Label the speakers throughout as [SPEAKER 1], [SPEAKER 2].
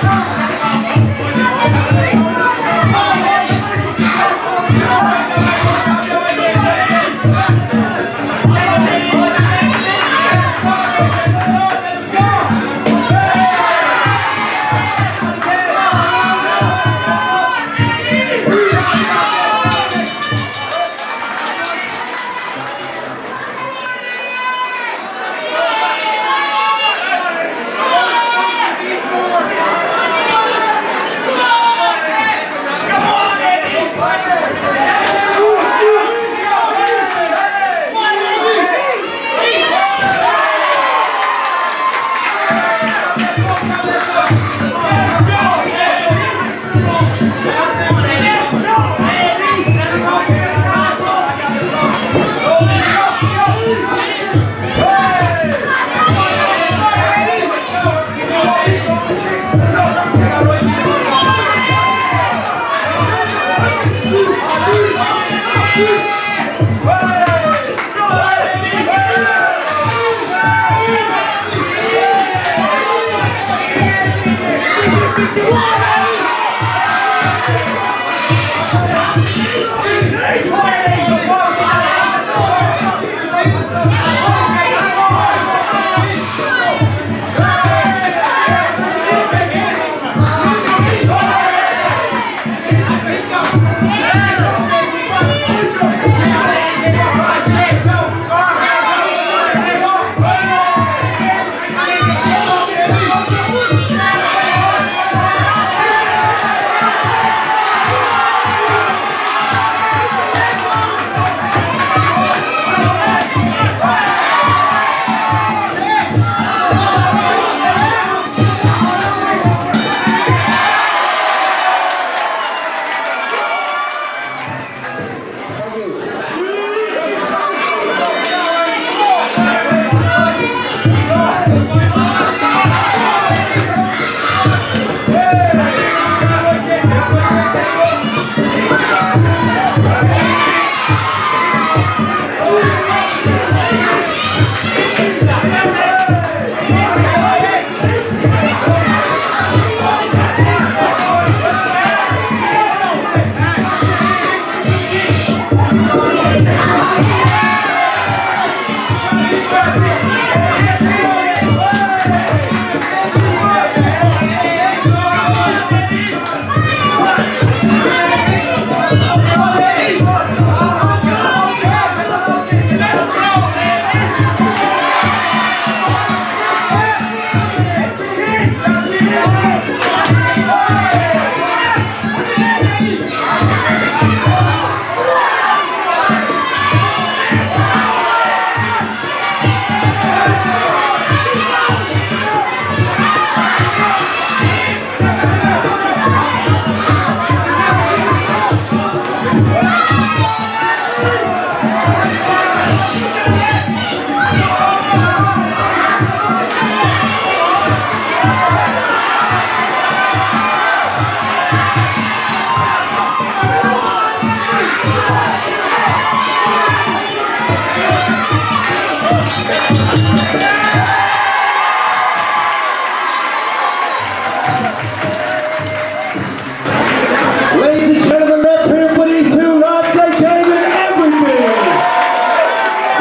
[SPEAKER 1] Come on.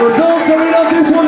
[SPEAKER 1] Results are in on this one.